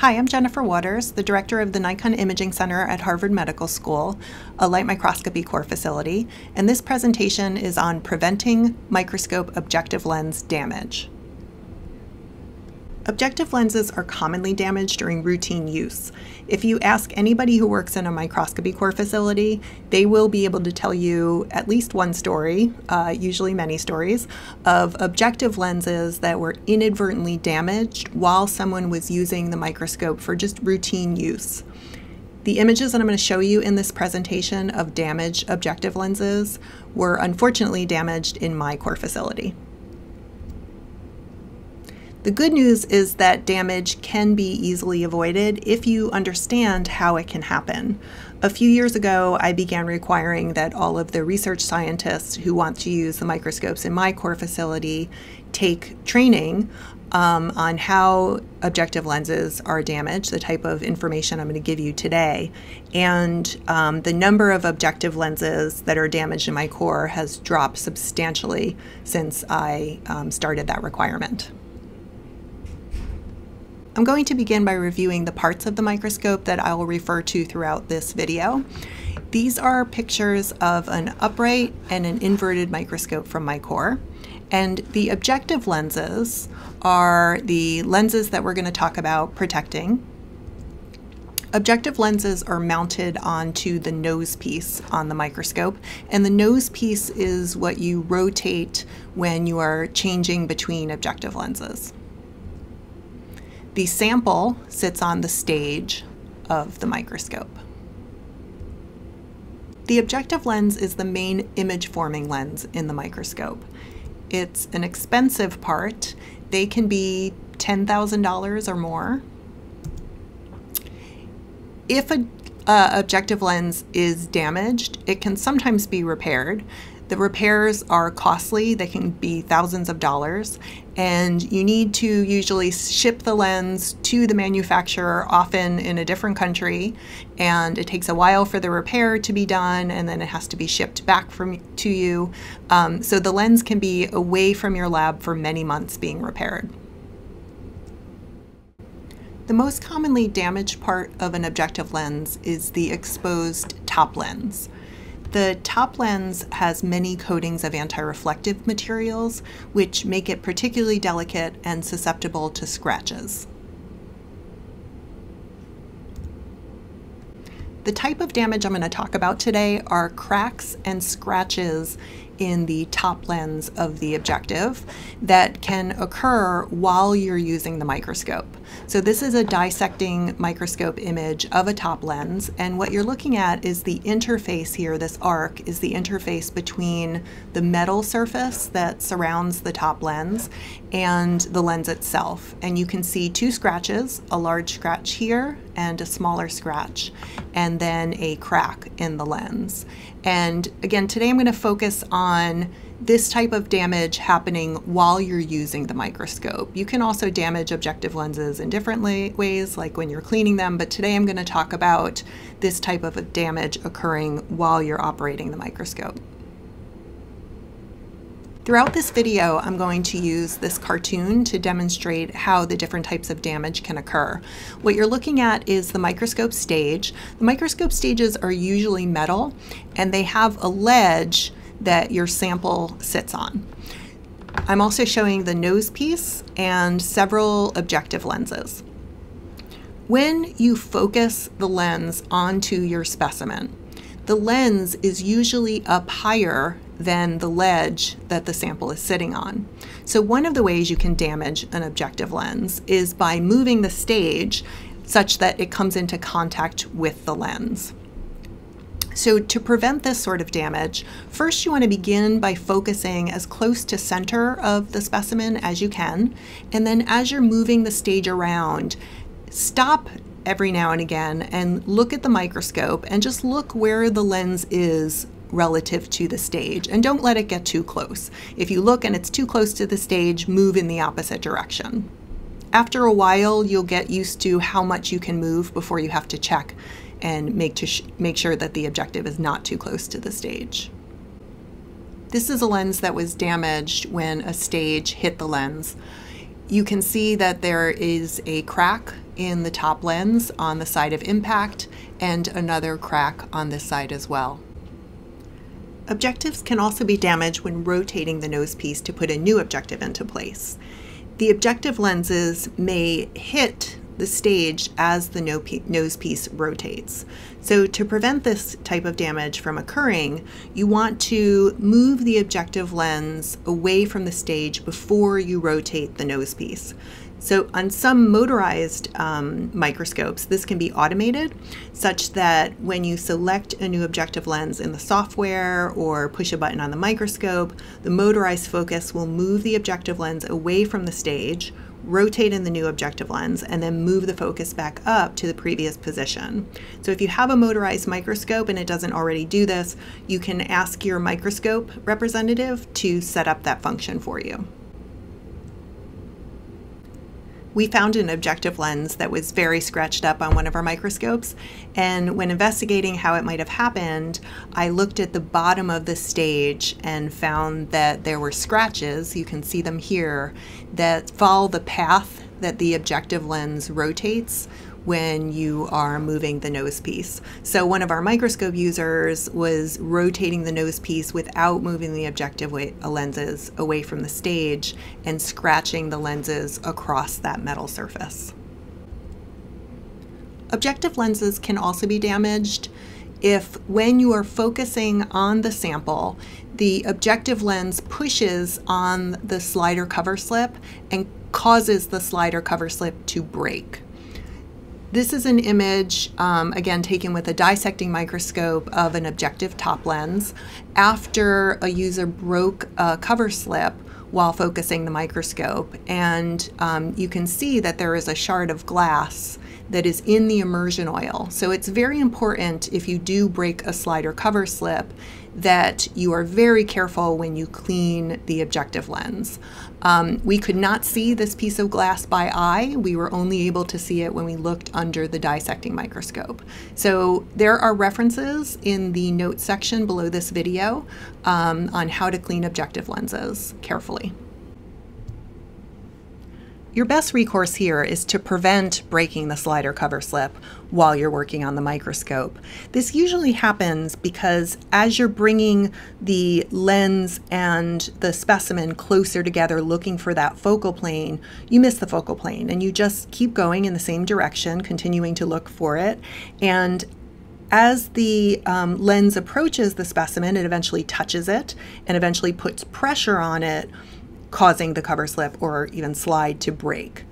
Hi, I'm Jennifer Waters, the director of the Nikon Imaging Center at Harvard Medical School, a light microscopy core facility, and this presentation is on preventing microscope objective lens damage. Objective lenses are commonly damaged during routine use. If you ask anybody who works in a microscopy core facility, they will be able to tell you at least one story, uh, usually many stories, of objective lenses that were inadvertently damaged while someone was using the microscope for just routine use. The images that I'm going to show you in this presentation of damaged objective lenses were unfortunately damaged in my core facility. The good news is that damage can be easily avoided if you understand how it can happen. A few years ago, I began requiring that all of the research scientists who want to use the microscopes in my core facility take training um, on how objective lenses are damaged, the type of information I'm going to give you today. And um, the number of objective lenses that are damaged in my core has dropped substantially since I um, started that requirement. I'm going to begin by reviewing the parts of the microscope that I will refer to throughout this video. These are pictures of an upright and an inverted microscope from my core. And the objective lenses are the lenses that we're going to talk about protecting. Objective lenses are mounted onto the nose piece on the microscope, and the nose piece is what you rotate when you are changing between objective lenses. The sample sits on the stage of the microscope. The objective lens is the main image forming lens in the microscope. It's an expensive part. They can be $10,000 or more. If a uh, objective lens is damaged, it can sometimes be repaired. The repairs are costly, they can be thousands of dollars, and you need to usually ship the lens to the manufacturer, often in a different country, and it takes a while for the repair to be done, and then it has to be shipped back from to you. Um, so the lens can be away from your lab for many months being repaired. The most commonly damaged part of an objective lens is the exposed top lens. The top lens has many coatings of anti-reflective materials, which make it particularly delicate and susceptible to scratches. The type of damage I'm going to talk about today are cracks and scratches in the top lens of the objective that can occur while you're using the microscope. So this is a dissecting microscope image of a top lens and what you're looking at is the interface here, this arc is the interface between the metal surface that surrounds the top lens and the lens itself. And you can see two scratches, a large scratch here and a smaller scratch, and then a crack in the lens. And again, today I'm going to focus on this type of damage happening while you're using the microscope. You can also damage objective lenses in different ways, like when you're cleaning them, but today I'm going to talk about this type of damage occurring while you're operating the microscope. Throughout this video, I'm going to use this cartoon to demonstrate how the different types of damage can occur. What you're looking at is the microscope stage. The microscope stages are usually metal and they have a ledge that your sample sits on. I'm also showing the nose piece and several objective lenses. When you focus the lens onto your specimen, the lens is usually up higher than the ledge that the sample is sitting on. So one of the ways you can damage an objective lens is by moving the stage such that it comes into contact with the lens. So to prevent this sort of damage, first you want to begin by focusing as close to center of the specimen as you can, and then as you're moving the stage around, stop every now and again and look at the microscope and just look where the lens is relative to the stage and don't let it get too close. If you look and it's too close to the stage, move in the opposite direction. After a while, you'll get used to how much you can move before you have to check and make, to make sure that the objective is not too close to the stage. This is a lens that was damaged when a stage hit the lens. You can see that there is a crack in the top lens on the side of impact and another crack on this side as well. Objectives can also be damaged when rotating the nose piece to put a new objective into place. The objective lenses may hit the stage as the nose piece rotates. So to prevent this type of damage from occurring, you want to move the objective lens away from the stage before you rotate the nose piece. So on some motorized um, microscopes, this can be automated such that when you select a new objective lens in the software or push a button on the microscope, the motorized focus will move the objective lens away from the stage, rotate in the new objective lens, and then move the focus back up to the previous position. So if you have a motorized microscope and it doesn't already do this, you can ask your microscope representative to set up that function for you. We found an objective lens that was very scratched up on one of our microscopes. And when investigating how it might have happened, I looked at the bottom of the stage and found that there were scratches, you can see them here, that follow the path that the objective lens rotates when you are moving the nose piece. So one of our microscope users was rotating the nose piece without moving the objective uh, lenses away from the stage and scratching the lenses across that metal surface. Objective lenses can also be damaged if when you are focusing on the sample, the objective lens pushes on the slider cover slip and causes the slider cover slip to break. This is an image, um, again, taken with a dissecting microscope of an objective top lens after a user broke a cover slip while focusing the microscope. And um, you can see that there is a shard of glass that is in the immersion oil. So it's very important if you do break a slider cover slip that you are very careful when you clean the objective lens. Um, we could not see this piece of glass by eye. We were only able to see it when we looked under the dissecting microscope. So there are references in the notes section below this video um, on how to clean objective lenses carefully. Your best recourse here is to prevent breaking the slider cover slip while you're working on the microscope. This usually happens because as you're bringing the lens and the specimen closer together looking for that focal plane, you miss the focal plane and you just keep going in the same direction, continuing to look for it. And as the um, lens approaches the specimen, it eventually touches it and eventually puts pressure on it causing the cover slip or even slide to break.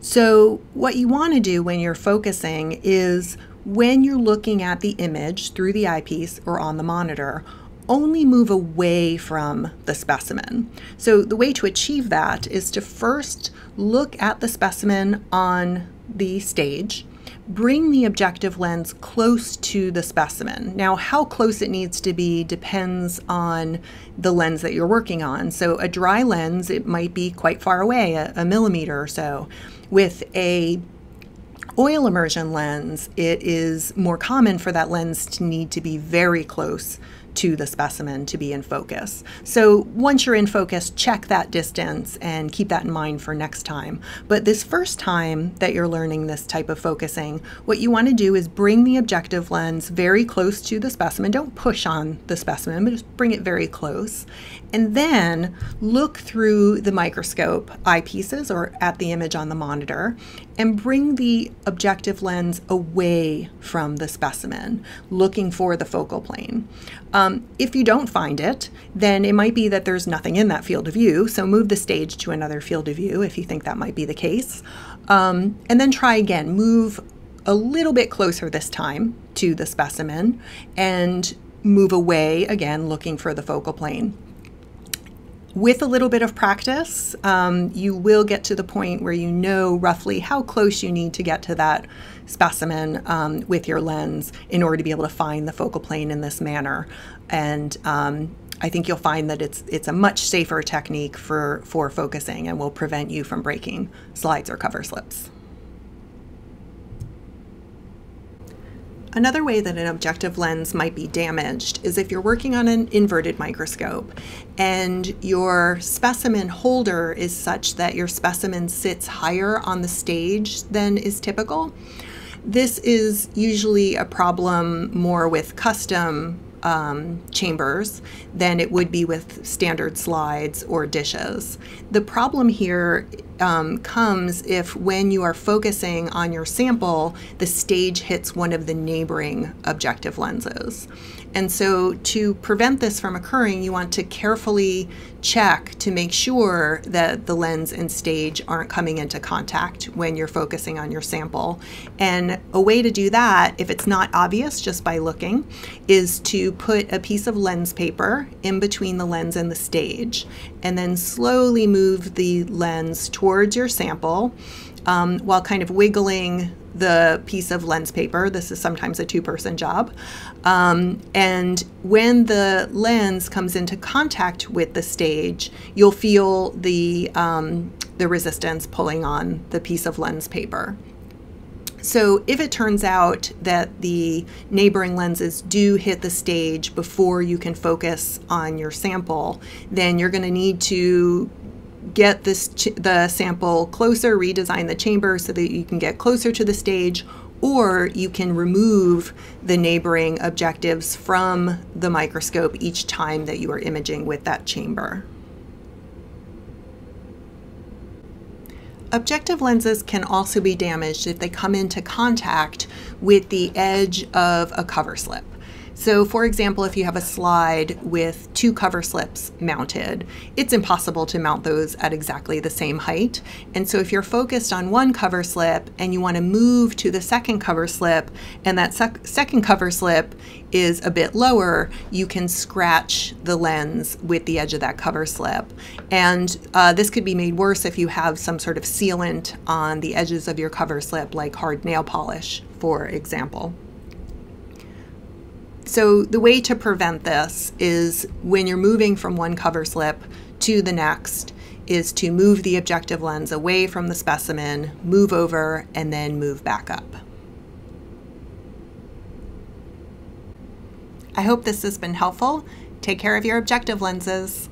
So, what you want to do when you're focusing is when you're looking at the image through the eyepiece or on the monitor, only move away from the specimen. So, the way to achieve that is to first look at the specimen on the stage bring the objective lens close to the specimen. Now, how close it needs to be depends on the lens that you're working on. So, a dry lens, it might be quite far away, a, a millimeter or so. With a oil immersion lens, it is more common for that lens to need to be very close to the specimen to be in focus. So once you're in focus, check that distance and keep that in mind for next time. But this first time that you're learning this type of focusing, what you want to do is bring the objective lens very close to the specimen. Don't push on the specimen, but just bring it very close. And then look through the microscope eyepieces or at the image on the monitor and bring the objective lens away from the specimen, looking for the focal plane. Um, if you don't find it, then it might be that there's nothing in that field of view, so move the stage to another field of view if you think that might be the case. Um, and then try again, move a little bit closer this time to the specimen and move away again, looking for the focal plane with a little bit of practice, um, you will get to the point where you know roughly how close you need to get to that specimen um, with your lens in order to be able to find the focal plane in this manner. And um, I think you'll find that it's it's a much safer technique for for focusing and will prevent you from breaking slides or cover slips. Another way that an objective lens might be damaged is if you're working on an inverted microscope and your specimen holder is such that your specimen sits higher on the stage than is typical. This is usually a problem more with custom um, chambers than it would be with standard slides or dishes. The problem here um, comes if when you are focusing on your sample, the stage hits one of the neighboring objective lenses. And so to prevent this from occurring, you want to carefully check to make sure that the lens and stage aren't coming into contact when you're focusing on your sample. And a way to do that, if it's not obvious just by looking, is to put a piece of lens paper in between the lens and the stage, and then slowly move the lens towards your sample um, while kind of wiggling the piece of lens paper. This is sometimes a two person job. Um, and when the lens comes into contact with the stage, you'll feel the, um, the resistance pulling on the piece of lens paper. So if it turns out that the neighboring lenses do hit the stage before you can focus on your sample, then you're going to need to get this the sample closer, redesign the chamber so that you can get closer to the stage, or you can remove the neighboring objectives from the microscope each time that you are imaging with that chamber. Objective lenses can also be damaged if they come into contact with the edge of a cover slip. So for example, if you have a slide with two cover slips mounted, it's impossible to mount those at exactly the same height. And so if you're focused on one cover slip and you want to move to the second cover slip and that sec second cover slip is a bit lower, you can scratch the lens with the edge of that cover slip. And uh, this could be made worse if you have some sort of sealant on the edges of your cover slip, like hard nail polish, for example. So the way to prevent this is when you're moving from one cover slip to the next is to move the objective lens away from the specimen, move over, and then move back up. I hope this has been helpful. Take care of your objective lenses.